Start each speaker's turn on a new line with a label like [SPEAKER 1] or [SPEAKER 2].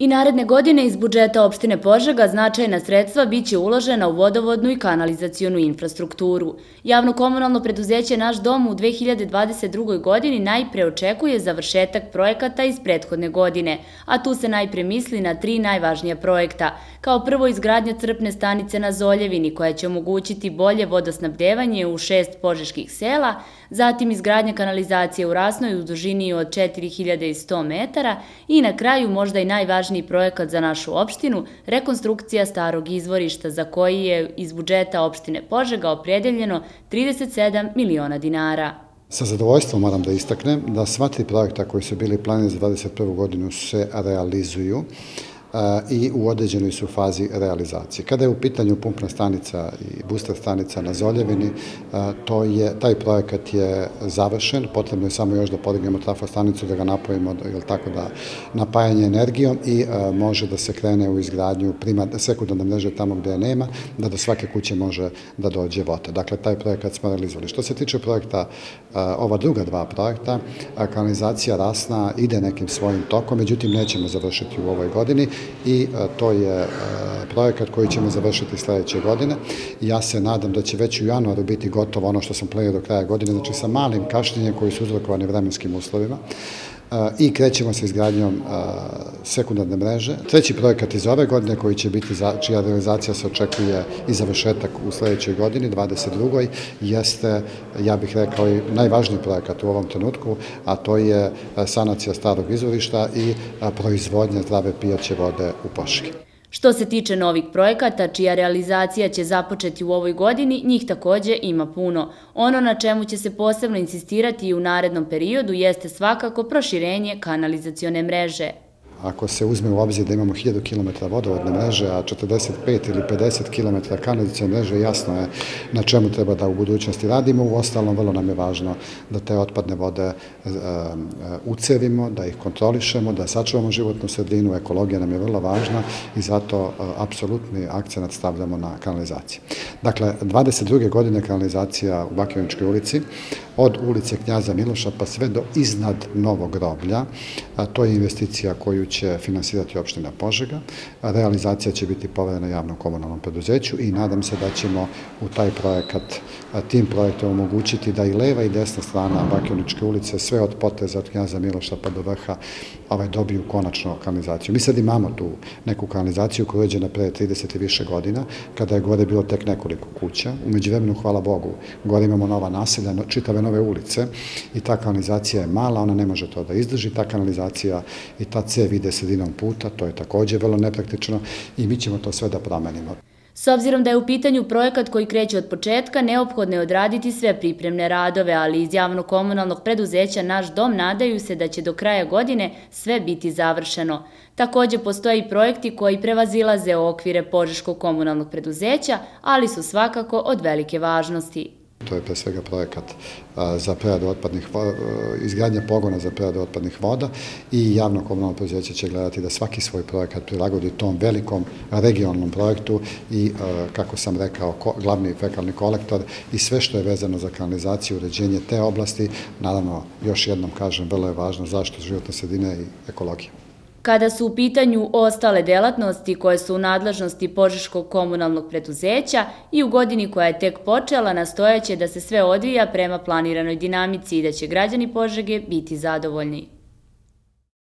[SPEAKER 1] I naredne godine iz budžeta opštine Požega značajna sredstva biće uložena u vodovodnu i kanalizacijonu infrastrukturu. Javno-komunalno preduzeće Naš dom u 2022. godini najpre očekuje završetak projekata iz prethodne godine, a tu se najpre misli na tri najvažnija projekta. Kao prvo izgradnja crpne stanice na Zoljevini koja će omogućiti bolje vodosnabdevanje u šest požeških sela, zatim izgradnja kanalizacije u Rasnoj u dužini od 4100 metara i na kraju možda i najvažniji projekat za našu opštinu, rekonstrukcija starog izvorišta za koji je iz budžeta opštine Požega opredeljeno 37 miliona dinara.
[SPEAKER 2] Sa zadovoljstvom moram da istaknem da sva tri projekta koji su bili planini za 2021. godinu se realizuju i u određenoj su fazi realizacije. Kada je u pitanju pumpna stanica i booster stanica na Zoljevini, to je, taj projekat je završen, potrebno je samo još da podignemo trafostanicu, da ga napojimo, ili tako da napajanje energijom i može da se krene u izgradnju primar, sekundarne mreže tamo gde je nema, da do svake kuće može da dođe voda. Dakle, taj projekat smo realizovali. Što se tiče projekta, ova druga dva projekta, kanalizacija Rasna ide nekim svojim tokom, međutim nećemo završiti u ovoj godini i e, to je e, projekat koji ćemo završiti sledeće godine. Ja se nadam da će već u januaru biti gotovo ono što sam planio do kraja godine, znači sa malim kašnjenjem koji su uzrokovani vremenskim uslovima i krećemo sa izgradnjom sekundarne mreže. Treći projekat iz ove godine koji će biti, za, čija realizacija se očekuje i završetak u sledećoj godini, 22. jeste, ja bih rekao, i najvažniji projekat u ovom trenutku, a to je sanacija starog izvorišta i proizvodnja zdrave pijaće vode u Poški.
[SPEAKER 1] Što se tiče novih projekata, čija realizacija će započeti u ovoj godini, njih takođe ima puno. Ono na čemu će se posebno insistirati i u narednom periodu jeste svakako proširenje kanalizacione mreže.
[SPEAKER 2] Ako se uzme u obzir da imamo 1000 km vodovodne mreže, a 45 ili 50 km kanalizacijone mreže, jasno je na čemu treba da u budućnosti radimo. U ostalom, vrlo nam je važno da te otpadne vode e, e, ucevimo, da ih kontrolišemo, da sačuvamo životnu sredinu, ekologija nam je vrlo važna i zato e, apsolutni akcenat stavljamo na kanalizaciju. Dakle, 22. godine kanalizacija u Bakijoničkoj ulici, od ulice Knjaza Miloša pa sve do iznad Novog groblja, to je investicija koju će finansirati opština Požega. Realizacija će biti povedena javnom komunalnom preduzeću i nadam se da ćemo u taj projekat, tim projektom omogućiti da i leva i desna strana Bakioničke ulice, sve od poteza od Knjaza Miloša pa do vrha, ovaj, dobiju konačno kanalizaciju. Mi sad imamo tu neku kanalizaciju koja je uđena pre 30 i više godina, kada je gore bilo tek nekoliko kuća. Umeđu vremenu, hvala Bogu, gore imamo nova naselja, čitave nove ulice i ta kanalizacija je mala, ona ne može to da izdrži, ta kanalizacija i ta cev ide sredinom puta, to je takođe vrlo nepraktično i mi ćemo to sve da promenimo.
[SPEAKER 1] S obzirom da je u pitanju projekat koji kreće od početka, neophodno je odraditi sve pripremne radove, ali iz javno-komunalnog preduzeća Naš dom nadaju se da će do kraja godine sve biti završeno. Takođe postoje i projekti koji prevazilaze okvire Požeškog komunalnog preduzeća, ali su svakako od velike važnosti.
[SPEAKER 2] To je pre svega projekat za preradu otpadnih, izgradnja pogona za preradu otpadnih voda i javno komunalno preduzeće će gledati da svaki svoj projekat prilagodi tom velikom regionalnom projektu i, kako sam rekao, glavni fekalni kolektor i sve što je vezano za kanalizaciju, uređenje te oblasti, naravno, još jednom kažem, vrlo je važno zašto životne sredine i ekologije.
[SPEAKER 1] Kada su u pitanju ostale delatnosti koje su u nadležnosti Požeškog komunalnog preduzeća i u godini koja je tek počela nastojaće da se sve odvija prema planiranoj dinamici i da će građani Požege biti zadovoljni.